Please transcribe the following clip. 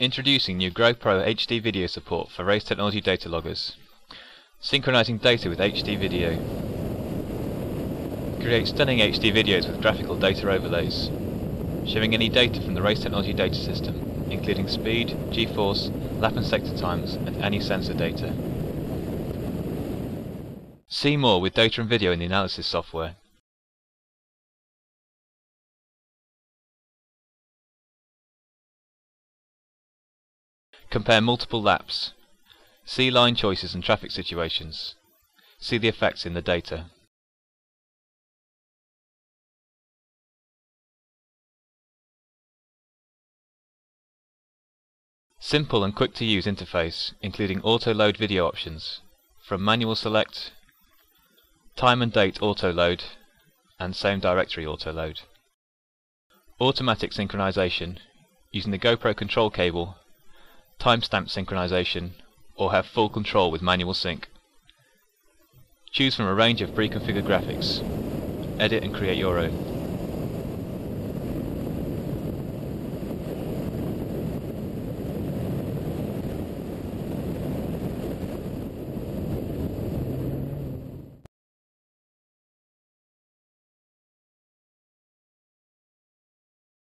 Introducing new GoPro HD video support for race technology data loggers. Synchronizing data with HD video. Create stunning HD videos with graphical data overlays. Showing any data from the race technology data system, including speed, g-force, lap and sector times, and any sensor data. See more with data and video in the analysis software. Compare multiple laps. See line choices and traffic situations. See the effects in the data. Simple and quick to use interface, including auto load video options, from manual select, time and date auto load, and same directory auto load. Automatic synchronization, using the GoPro control cable, timestamp synchronization, or have full control with manual sync. Choose from a range of pre-configured graphics. Edit and create your own.